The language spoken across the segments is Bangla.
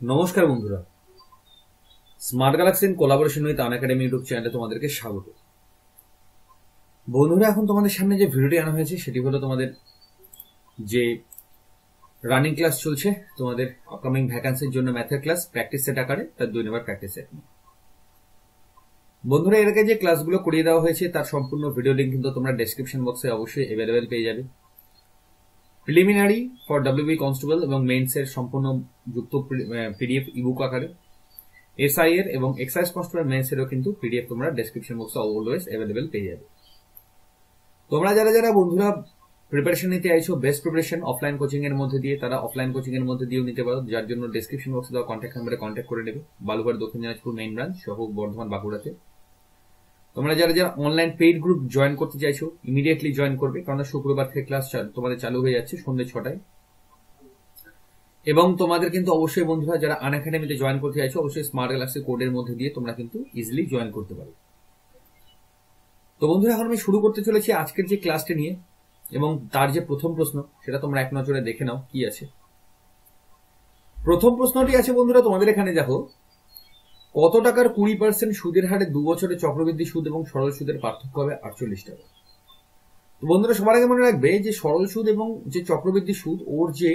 নমস্কার বন্ধুরা। Smart galaxy collaboration with An academy YouTube চ্যানেলে তোমাদেরকে স্বাগত। বন্ধুরা, এখন তোমাদের সামনে যে ভিডিওটি আনা হয়েছে, সেটি হলো তোমাদের যে রানিং ক্লাস চলছে, তোমাদের আপকামিং ভ্যাকান্সির জন্য ম্যাথের ক্লাস প্র্যাকটিস সেট আকারে তার দুই নম্বর প্র্যাকটিস সেট বন্ধুরা, এর আগে যে ক্লাসগুলো করিয়ে দেওয়া হয়েছে, তার সম্পূর্ণ ভিডিও লিঙ্ক কিন্তু তোমরা ডেসক্রিপশন বক্সে অবশ্যই অ্যাভেলেবেল পেয়ে যাবে। প্রিলিমিনারি ফর ডাব্লিউবি কনস্টেবল এবং মেইনসের সম্পূর্ণ যুক্ত পিডিএফ ইবুক আকারে। এসআই এর এবং এক্সাইজ কনস্টেবল মেন্স এরও কিন্তু পিডিএফ তোমরা ডেসক্রিপশন বক্সে অলওয়েজ অ্যাভেলেবেল পেয়ে যাবে। তোমরা যারা যারা বন্ধুরা প্রিপারেশন নিতে আইছো বেস্ট প্রিপারেশন অফলাইন কোচিং এর মধ্যে দিয়ে, তারা অফলাইন কোচিং এর মধ্যে দিয়েও নিতে পারো, যার জন্য ডেসক্রিপশন বক্সে দেওয়া কন্ট্যাক্ট নাম্বারে কন্ট্যাক্ট করে নেবে। বালুঘাট দক্ষিণ দিনাজপুর মেইন ব্রাঞ্চ সহ বর্ধমান বাঁকুড়াতে। তোমরা যারা যারা অনলাইন পেইড গ্রুপ জয়েন করতে চাইছো ইমিডিয়েটলি জয়েন করবে কারণ শুক্রবার থেকে ক্লাস তোমাদের চালু হয়ে যাচ্ছে সন্ধ্যে ছটায়। এবং তোমাদের কিন্তু অবশ্যই বন্ধুরা, যারা আন একাডেমিতে জয়েন করতে চাইছো, অবশ্যই স্মার্ট গ্যালাক্সি কোডের মধ্যে দিয়ে তোমরা কিন্তু ইজিলি জয়েন করতে পারো। তো বন্ধুরা, এখন আমি শুরু করতে চলেছি আজকের যে ক্লাসটি নিয়ে এবং তার যে প্রথম প্রশ্ন, সেটা তোমরা এক নজরে দেখে নাও কি আছে। প্রথম প্রশ্নটি আছে বন্ধুরা, তোমাদের এখানে দেখো। কত টাকার কুড়ি পার্সেন্ট সুদের হারে দু বছরে চক্রবৃদ্ধি সুদ এবং সরল সুদের পার্থক্য হবে আটচল্লিশ টাকা? তো বন্ধুরা, সবার আগে মনে রাখবে যে সরল সুদ এবং যে চক্রবৃদ্ধি সুদ, ওর যে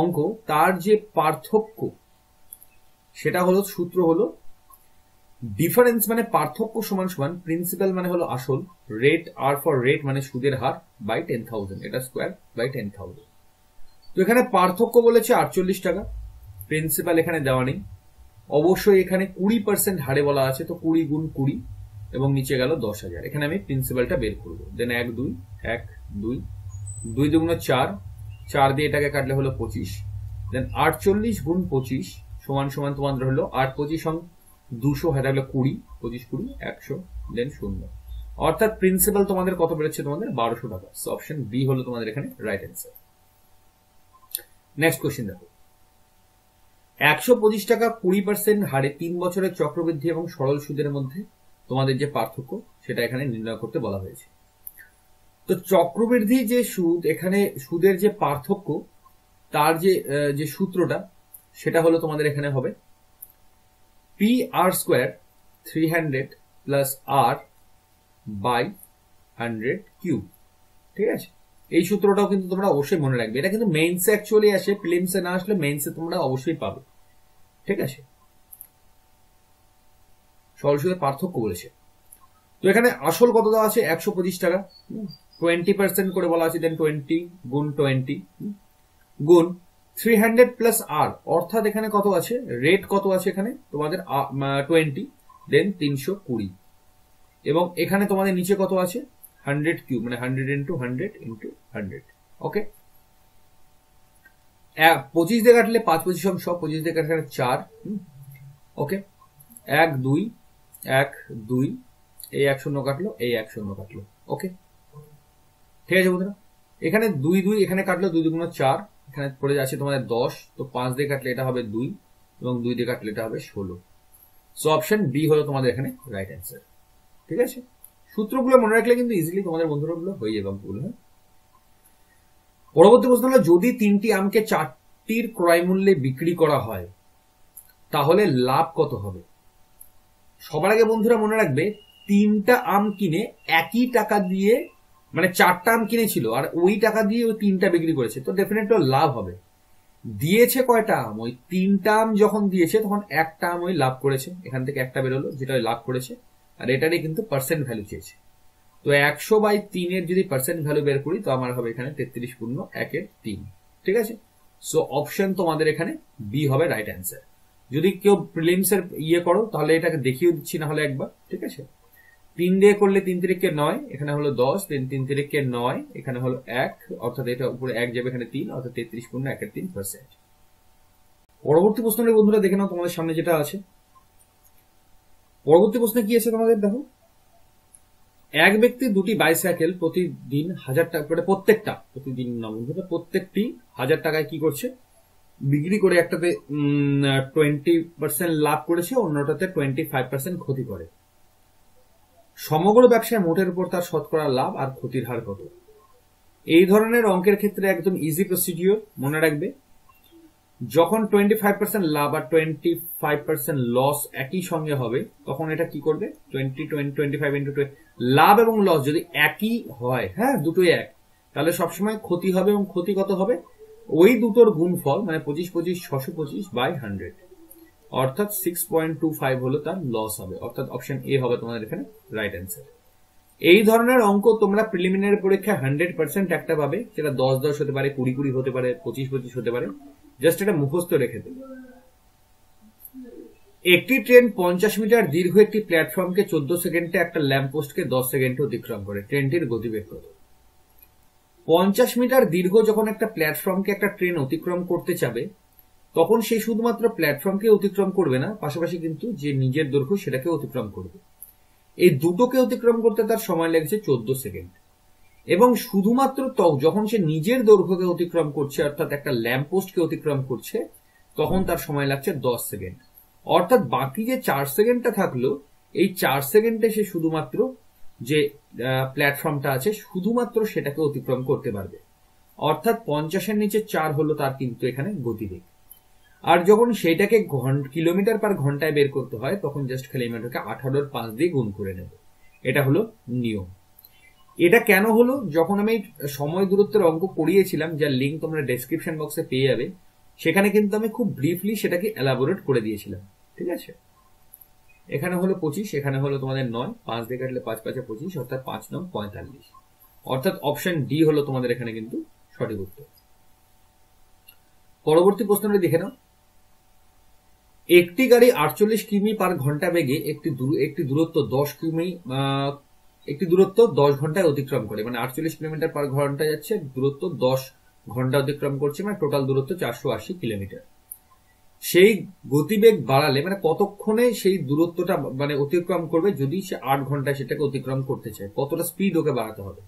অঙ্ক, তার যে পার্থক্য, সেটা হলো, সূত্র হলো ডিফারেন্স মানে পার্থক্য সমান সমান প্রিন্সিপাল মানে হলো আসল রেট আর ফর রেট মানে সুদের হার বাই টেন থাউজেন্ড এটা স্কোয়ার বাই টেন থাউজেন্ড তো এখানে পার্থক্য বলেছে আটচল্লিশ টাকা প্রিন্সিপাল এখানে দেওয়া নেই, অবশ্যই এখানে কুড়ি পার্সেন্ট হারে বলা আছে, তো কুড়ি গুণ কুড়ি, এবং নিচে গেল দশ হাজার। এখানে আমি প্রিন্সিপালটা বের করব। দেন এক, দুই এক, দুই দুই দুগুণ চার চার দিয়ে এটাকে কাটলে হলো পঁচিশ। দেন আটচল্লিশ গুণ পঁচিশ সমান সমান তোমাদের হলো আট পঁচিশ সং দুশো হাজার হলো কুড়ি, পঁচিশ কুড়ি, একশো দেন শূন্য। অর্থাৎ প্রিন্সিপাল তোমাদের কত বেরোচ্ছে তোমাদের? বারোশো টাকা। অপশন বি হলো তোমাদের এখানে রাইট অ্যান্সার নেক্সট কোয়েশ্চেন দেখো। একশো পঁচিশ টাকা কুড়ি পার্সেন্ট হারে তিন বছরের চক্রবৃদ্ধি এবং সরল সুদের মধ্যে তোমাদের যে পার্থক্য, সেটা এখানে নির্ণয় করতে বলা হয়েছে। তো চক্রবৃদ্ধি যে সুদ, এখানে সুদের যে পার্থক্য, তার যে যে সূত্রটা, সেটা হলো তোমাদের এখানে হবে P R square three hundred plus R by hundred cube ঠিক আছে? এই সূত্রটাও কিন্তু তোমরা অবশ্যই মনে রাখবে। এটা কিন্তু মেইনসে অ্যাকচুয়ালি আসে প্রিলিমসে না আসলে মেইনসে তোমরা অবশ্যই পাবে। ঠিক আছে? সরল পার্থক্য বলেছে। তো এখানে আসল কত দেওয়া আছে? একশো পঁচিশ টাকা। টোয়েন্টি পার্সেন্ট করে বলা আছে দেন টোয়েন্টি গুণ টোয়েন্টি গুণ থ্রি হান্ড্রেড প্লাস আর অর্থাৎ এখানে কত আছে? রেট কত আছে এখানে? তোমাদের টোয়েন্টি দেন তিনশো কুড়ি। এবং এখানে তোমাদের নিচে কত আছে? হান্ড্রেড কিউব মানে hundred into hundred into hundred okay পঁচিশ দিয়ে কাটলে পাঁচ, পঁচিশ সব, পঁচিশ দিয়ে কাটলে চার ওকে এক, দুই এক, দুই, এই এক শূন্য কাটলো, এই এক শূন্য কাটলো ওকে ঠিক আছে বন্ধুরা? এখানে দুই দুই, এখানে কাটলো দুই দুগুণ চার, এখানে পড়ে যাচ্ছে তোমাদের দশ, তো পাঁচ দিয়ে কাটলে এটা হবে দুই, এবং দুই দিয়ে কাটলে এটা হবে ষোলো। সো অপশন বি হলো তোমাদের এখানে রাইট অ্যান্সার ঠিক আছে? সূত্রগুলো মনে রাখলে কিন্তু ইজিলি তোমাদের বন্ধুরা গুলো হয়ে যাবে অঙ্কগুলো হ্যাঁ? পরবর্তী প্রশ্ন হলো, যদি তিনটি আমকে চারটির ক্রয় মূল্যে বিক্রি করা হয়, তাহলে লাভ কত হবে? সবার আগে বন্ধুরা মনে রাখবে, তিনটা আম কিনে একই টাকা দিয়ে মানে চারটা আম কিনেছিল, আর ওই টাকা দিয়ে ওই তিনটা বিক্রি করেছে, তো ডেফিনেট লাভ হবে। দিয়েছে কয়টা আম? ওই তিনটা আম যখন দিয়েছে, তখন একটা আম ওই লাভ করেছে। এখান থেকে একটা বেরোলো, যেটা ওই লাভ করেছে, আর এটারই কিন্তু পার্সেন্ট ভ্যালু চেয়েছে। তো একশো বাই তিনের যদি পার্সেন্ট ভ্যালু বের করি, তো আমার হবে এখানে তেত্রিশ পূর্ণ একের তিন। ঠিক আছে? সো অপশন তোমাদের এখানে বি হবে রাইট অ্যান্সার যদি কেউ প্রিলিমস এর ইয়ে করো, তাহলে এটাকে দেখিয়ে দিচ্ছি না হলে একবার। ঠিক আছে? তিন দিয়ে করলে তিন তিরিখকে নয়, এখানে হলো দশ তিন তিন তিরিখকে নয়, এখানে হলো এক, অর্থাৎ এটা উপরে এক যাবে এখানে তিন, অর্থাৎ তেত্রিশ পূর্ণ একের তিন পার্সেন্ট পরবর্তী প্রশ্নের বন্ধুরা দেখে নাও, তোমাদের সামনে যেটা আছে। পরবর্তী প্রশ্নে কি আছে তোমাদের? দেখো। এক ব্যক্তি দুটি বাইসাইকেল প্রতিদিন হাজার টাকা করে প্রত্যেকটা প্রতিদিন না বন্ধুরা, প্রত্যেকটি হাজার টাকায় কি করছে? বিক্রি করে একটাতে টোয়েন্টি পার্সেন্ট লাভ করেছে, অন্যটাতে টোয়েন্টি ফাইভ পার্সেন্ট ক্ষতি করে। সমগ্র ব্যবসায় মোটের উপর তার শতকরা লাভ আর ক্ষতির হার কত এই ধরনের অঙ্কের ক্ষেত্রে একদম ইজি প্রসিডিওর মনে রাখবে। যখন টোয়েন্টি ফাইভ পার্সেন্ট লাভ আর টোয়েন্টি ফাইভ পার্সেন্ট লস একই সঙ্গে হবে, তখন এটা কি করবে? টোয়েন্টি টোয়েন্টি ফাইভ ইন্টু লাভ এবং লস যদি একই হয় হ্যাঁ দুটোই এক, তাহলে সবসময় ক্ষতি হবে এবং ক্ষতি কত হবে। ওই দুটোর গুণফল মানে পঁচিশ পঁচিশ, ছশো পঁচিশ বাই হান্ড্রেড অর্থাৎ সিক্স পয়েন্ট টু ফাইভ হলো তার লস হবে। অর্থাৎ অপশন এ হবে তোমাদের এখানে রাইট অ্যান্সার এই ধরনের অঙ্ক তোমরা প্রিলিমিনারি পরীক্ষা হান্ড্রেড পার্সেন্ট একটা পাবে সেটা দশ দশ হতে পারে, কুড়ি কুড়ি হতে পারে, পঁচিশ পঁচিশ হতে পারে। জাস্ট এটা মুখস্থ রেখে দেবে একটি ট্রেন পঞ্চাশ মিটার দীর্ঘ একটি প্ল্যাটফর্মকে চোদ্দ সেকেন্ডে একটা ল্যাম্পপোস্টকে দশ সেকেন্ডে অতিক্রম করে। ট্রেনটির গতিবেগ কত? পঞ্চাশ মিটার দীর্ঘ যখন একটা প্ল্যাটফর্মকে একটা ট্রেন অতিক্রম করতে চাবে তখন সে শুধুমাত্র প্ল্যাটফর্মকে অতিক্রম করবে না, পাশাপাশি কিন্তু যে নিজের দৈর্ঘ্য সেটাকে অতিক্রম করবে। এই দুটোকে অতিক্রম করতে তার সময় লেগেছে চোদ্দ সেকেন্ড। এবং শুধুমাত্র যখন সে নিজের দৈর্ঘ্যকে অতিক্রম করছে, অর্থাৎ একটা ল্যাম্প পোস্টকে অতিক্রম করছে, তখন তার সময় লাগছে দশ সেকেন্ড। অর্থাৎ বাকি যে চার সেকেন্ডটা থাকল, এই চার সেকেন্ডে সে শুধুমাত্র যে প্ল্যাটফর্মটা আছে, শুধুমাত্র সেটাকে অতিক্রম করতে পারবে। অর্থাৎ পঞ্চাশের নিচে চার হলো তার কিন্তু এখানে গতিবেগ। আর যখন সেটাকে কিলোমিটার পার ঘন্টায় বের করতে হয়, তখন জাস্ট খালি আমি এটাকে আঠারোর পাঁচ দিয়ে গুণ করে নেব। এটা হলো নিয়ম। এটা কেন হলো? যখন আমি সময় দূরত্বের অঙ্ক পড়িয়েছিলাম যার লিঙ্ক তোমরা ডেসক্রিপশন বক্সে পেয়ে যাবে, সেখানে কিন্তু আমি খুব ব্রিফলি সেটাকে এলাবোরেট করে দিয়েছিলাম। ঠিক আছে? এখানে হলো পঁচিশ, এখানে হলো তোমাদের নয়, পাঁচ দিয়ে কাটলে পাঁচ পাঁচে পঁচিশ, অর্থাৎ পাঁচ নয় পঁয়তাল্লিশ। অর্থাৎ অপশন ডি হলো তোমাদের এখানে কিন্তু সঠিক উত্তর। পরবর্তী প্রশ্নটি দেখে নাও। একটি গাড়ি আটচল্লিশ কিমি পার ঘণ্টা বেগে একটি একটি দূরত্ব দশ কিমি একটি দূরত্ব দশ ঘন্টায় অতিক্রম করে। মানে আটচল্লিশ কিলোমিটার পার ঘণ্টা যাচ্ছে দূরত্ব দশ ঘণ্টা অতিক্রম করছে মানে টোটাল দূরত্ব চারশো আশি কিলোমিটার। সেই গতিবেগ বাড়ালে মানে কতক্ষণে সেই দূরত্বটা মানে অতিক্রম করবে যদি সে আট ঘন্টায় সেটাকে অতিক্রম করতে চায়, কতটা স্পিড ওকে বাড়াতে হবে?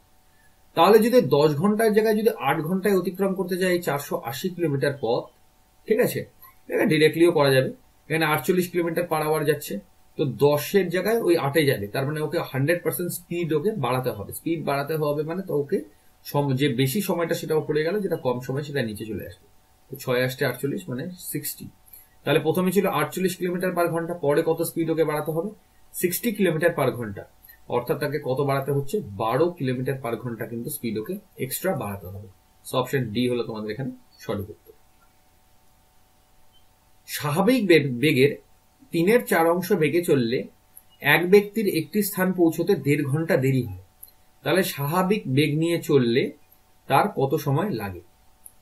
তাহলে যদি দশ ঘণ্টার জায়গায় যদি আট ঘন্টায় অতিক্রম করতে চায় চারশো আশি কিলোমিটার পথ, ঠিক আছে? এটা ডিরেক্টলিও করা যাবে। এখানে আটচল্লিশ কিলোমিটার পার আওয়ার যাচ্ছে। তো দশের জায়গায় ওই আটে যাবে। তার মানে okay hundred percent speed okay বাড়াতে হবে। স্পিড বাড়াতে হবে মানে তো ওকে যে বেশি সময়টা সেটাও পড়ে গেল, যেটা কম সময় সেটা নিচে চলে আসবে। তো ছয় আসতে আটচল্লিশ মানে সিক্সটি তাহলে প্রথমে ছিল আটচল্লিশ কিলোমিটার পার ঘণ্টা, পরে কত স্পিড ওকে বাড়াতে হবে? সিক্সটি কিলোমিটার পার ঘণ্টা। অর্থাৎ তাকে কত বাড়াতে হচ্ছে? বারো কিলোমিটার পার ঘণ্টা কিন্তু স্পিড ওকে এক্সট্রা বাড়াতে হবে। সো অপশন ডি হলো তোমাদের এখানে সঠিক স্বাভাবিক বেগের তিনের চার অংশ বেগে চললে এক ব্যক্তির একটি স্থান পৌঁছতে দেড় ঘণ্টা দেরি হয়। তাহলে স্বাভাবিক বেগ নিয়ে চললে তার কত সময় লাগে?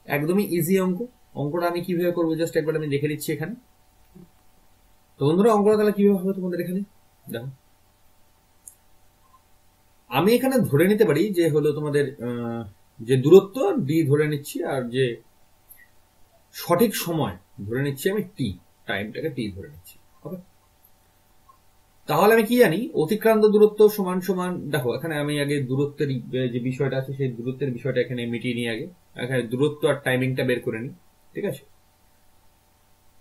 একদমই ইজি অঙ্ক। অঙ্কটা আমি কীভাবে করব জাস্ট একবার আমি দেখে দিচ্ছি এখানে। তো বন্ধুরা, অঙ্কটা তাহলে কীভাবে হবে তোমাদের এখানে? দেখো। আমি এখানে ধরে নিতে পারি যে হলো তোমাদের যে দূরত্ব ডি ধরে নিচ্ছি আর যে সঠিক সময় ধরে নিচ্ছি আমি টি টাইমটাকে টি ধরে নিচ্ছি তাহলে আমি কি জানি? অতিক্রান্ত দূরত্ব সমান সমান, দেখো, এখানে আমি আগে দূরত্বের যে বিষয়টা আছে, সেই দূরত্বের বিষয়টা এখানে মিটিয়ে নিই আগে। এখানে দূরত্ব আর টাইমিংটা বের করে নিই, ঠিক আছে?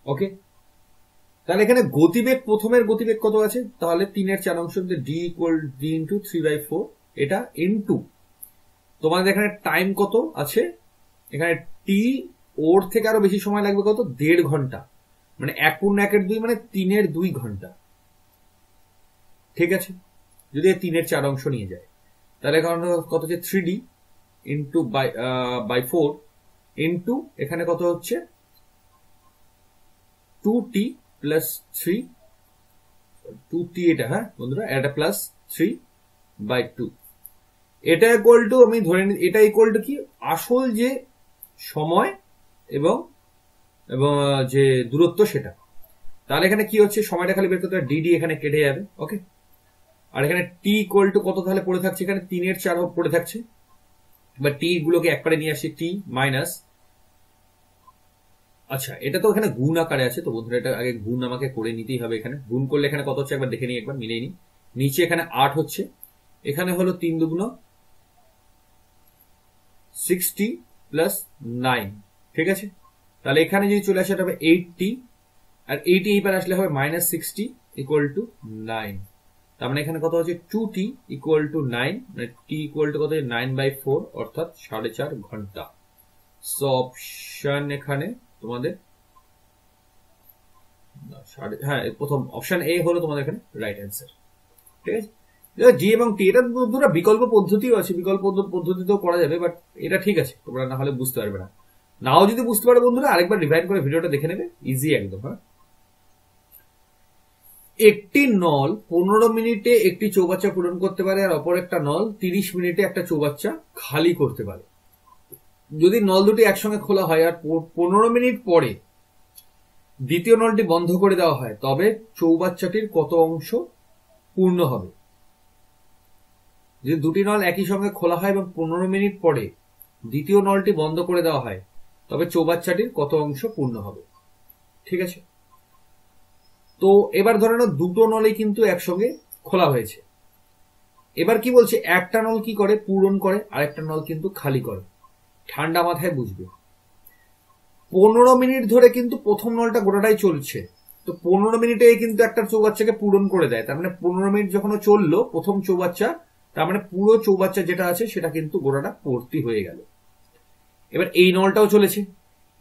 ওকে তাহলে এখানে গতিবেগ, প্রথমের গতিবেগ কত আছে? তাহলে তিনের চার অংশ D equal D into three by four এটা ইন্টু তোমাদের এখানে টাইম কত আছে? এখানে টি ওর থেকে আরও বেশি সময় লাগবে কত? দেড় ঘণ্টা। মানে এক পূর্ণ একের দুই মানে তিনের দুই ঘণ্টা। ঠিক আছে? যদি তিনের চার অংশ নিয়ে যায়। তাহলে কারণ কত হচ্ছে? Three D into by by four into এখানে কত হচ্ছে? Two T plus three two T এটা হ্যাঁ বন্ধুরা? এটা প্লাস থ্রি বাই টু এটা ইকুয়াল টু আমি ধরে নিই এটা ইকুয়াল টু কি? আসল যে সময় এবং এবং যে দূরত্ব সেটা। তাহলে এখানে কি হচ্ছে? সময়টা খালি বের করতে হবে। ডিডি এখানে কেটে যাবে ওকে আর এখানে টি ইকুয়াল টু কত তাহলে পড়ে থাকছে এখানে? তিনের চার পড়ে থাকছে। বা টি গুলোকে একবারে নিয়ে আসি টি মাইনাস আচ্ছা এটা তো এখানে গুণ আকারে আছে, তো বন্ধুরা এটা আগে গুণ আমাকে করে নিতেই হবে এখানে। গুণ করলে এখানে কত হচ্ছে? একবার দেখে নিই, একবার মিলিয়ে নিই। নিচে এখানে আট হচ্ছে। এখানে হলো তিন দুগুণ সিক্সটি প্লাস নাইন ঠিক আছে? তাহলে এখানে যদি চলে আসে হবে এইটটি আর এইটি এইবার আসলে হবে minus sixty equal to nine তার মানে এখানে কত হচ্ছে? Two T equal to nine মানে টি ইকুয়াল টু কত? নাইন বাই ফোর অর্থাৎ সাড়ে চার ঘণ্টা। সো অপশন এখানে তোমাদের হ্যাঁ প্রথম অপশন এ হলো তোমাদের এখানে রাইট অ্যান্সার ঠিক আছে? জি এবং টি এটা দুটো বিকল্প পদ্ধতিও আছে। বিকল্প পদ্ধ- পদ্ধতিতেও করা যাবে বাট এটা ঠিক আছে। তোমরা না হলে বুঝতে পারবে না। নাও যদি বুঝতে পারো বন্ধুরা, আরেকবার রিভাইড করে ভিডিওটা দেখে নেবে। ইজি একদম হ্যাঁ? একটি নল পনেরো মিনিটে একটি চৌবাচ্চা পূরণ করতে পারে আর অপর একটা নল তিরিশ মিনিটে একটা চৌবাচ্চা খালি করতে পারে। যদি নল দুটি একসঙ্গে খোলা হয় আর পনেরো মিনিট পরে দ্বিতীয় নলটি বন্ধ করে দেওয়া হয়, তবে চৌবাচ্চাটির কত অংশ পূর্ণ হবে? যদি দুটি নল একই সঙ্গে খোলা হয় এবং পনেরো মিনিট পরে দ্বিতীয় নলটি বন্ধ করে দেওয়া হয় তবে চৌবাচ্চাটির কত অংশ পূর্ণ হবে? ঠিক আছে? তো এবার ধরে নাও, দুটো নলই কিন্তু একসঙ্গে খোলা হয়েছে। এবার কি বলছে? একটা নল কি করে? পূরণ করে আর একটা নল কিন্তু খালি করে। ঠান্ডা মাথায় বুঝবে। পনেরো মিনিট ধরে কিন্তু প্রথম নলটা গোটাটাই চলছে। তো পনেরো মিনিটে কিন্তু একটা চৌবাচ্চাকে পূরণ করে দেয়। তার মানে পনেরো মিনিট যখন চলল, প্রথম চৌবাচ্চা, তার মানে পুরো চৌবাচ্চা যেটা আছে, সেটা কিন্তু গোটাটা ভর্তি হয়ে গেল। এবার এই নলটাও চলেছে।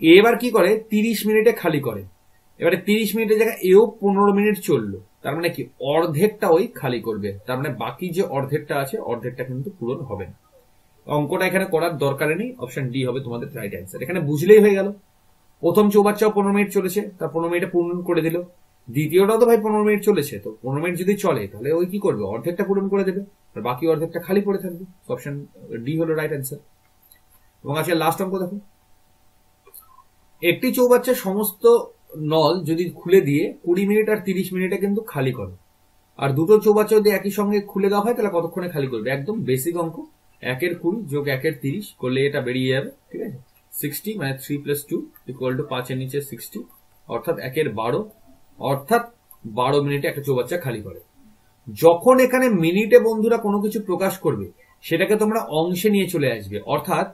এবার কি করে? তিরিশ মিনিটে খালি করে। এবারে তিরিশ মিনিটের জায়গায় এও পনেরো মিনিট চলল। তার মানে কি? অর্ধেকটা ওই খালি করবে। তার মানে বাকি যে অর্ধেকটা আছে, অর্ধেকটা কিন্তু পূরণ হবে না। অঙ্কটা এখানে করার দরকার নেই। অপশন ডি হবে তোমাদের রাইট অ্যান্সার এখানে বুঝলেই হয়ে গেল। প্রথম চৌবাচ্চাও পনেরো মিনিট চলেছে। তার পনেরো মিনিটে পূরণ করে দিল। দ্বিতীয়টাও তো ভাই পনেরো মিনিট চলেছে। তো পনেরো মিনিট যদি চলে, তাহলে ওই কি করবে? অর্ধেকটা পূরণ করে দেবে। আর বাকি অর্ধেকটা খালি পড়ে থাকবে। অপশন ডি হলো রাইট অ্যান্সার এবং আজকে লাস্ট অঙ্ক দেখো। একটি চৌবাচ্চার সমস্ত নল যদি খুলে দিয়ে কুড়ি মিনিট আর তিরিশ মিনিটে কিন্তু খালি করে। আর দুটো চৌবাচ্চা যদি একই সঙ্গে খুলে দেওয়া হয়, তাহলে কতক্ষণে খালি করবে? একদম বেসিক অঙ্ক। একের কুড়ি যোগ একের তিরিশ করলে এটা বেরিয়ে যাবে, ঠিক আছে? সিক্সটি মানে three plus two equal to পাঁচের নিচে সিক্সটি অর্থাৎ একের বারো, অর্থাৎ বারো মিনিটে একটা চৌবাচ্চা খালি করে। যখন এখানে মিনিটে বন্ধুরা কোনো কিছু প্রকাশ করবে, সেটাকে তোমরা অংশে নিয়ে চলে আসবে, অর্থাৎ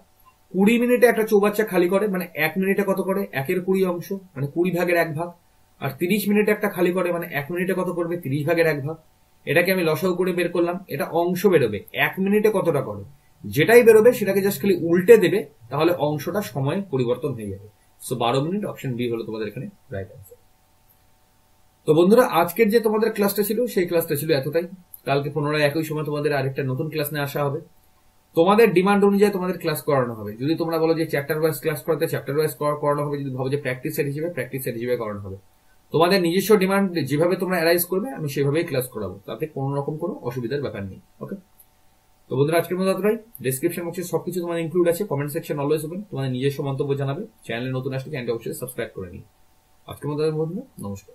কুড়ি মিনিটে একটা চৌবাচ্চা খালি করে মানে এক মিনিটে কত করে? একের কুড়ি অংশ মানে কুড়ি ভাগের এক ভাগ। আর তিরিশ মিনিটে একটা খালি করে মানে এক মিনিটে কত করবে? তিরিশ ভাগের এক ভাগ। এটাকে আমি লসাও করে বের করলাম, এটা অংশ বেরোবে। এক মিনিটে কতটা করে? যেটাই বেরোবে, সেটাকে জাস্ট খালি উল্টে দেবে, তাহলে অংশটা সময় পরিবর্তন হয়ে যাবে। সো বারো মিনিট অপশন বি হলো তোমাদের এখানে রাইট অ্যান্সার তো বন্ধুরা, আজকের যে তোমাদের ক্লাসটা ছিল, সেই ক্লাসটা ছিল এতটাই। কালকে পুনরায় একই সময় তোমাদের আরেকটা নতুন ক্লাস নিয়ে আসা হবে। তোমাদের ডিমান্ড অনুযায়ী তোমাদের ক্লাস করানো হবে। যদি তোমরা বলো যে চ্যাপ্টার ওয়াইজ ক্লাস করাতে চ্যাপ্টার ওয়াইজ করানো হবে। যদি ভাবো যে প্র্যাকটিস সেট হিসেবে প্র্যাকটিস সেট হিসেবে করানো হবে। তোমাদের নিজস্ব ডিমান্ড যেভাবে তোমরা অ্যারাইজ করবে, আমি সেভাবেই ক্লাস করাবো। তাতে কোনো রকম কোনো অসুবিধার ব্যাপার নেই ওকে তো বন্ধুরা, আজকের মতো এতটাই। ডিসক্রিপশন বক্সে সবকিছু তোমার ইনক্লুড আছে। কমেন্ট সেকশন অলওয়েজ ওপেন তোমাদের নিজস্ব মন্তব্য জানাবে। চ্যানেলে নতুন আসলে চ্যানেলটি অবশ্যই সাবস্ক্রাইব করে নিই আজকের মতো বন্ধুরা। নমস্কার।